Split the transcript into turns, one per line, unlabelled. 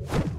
you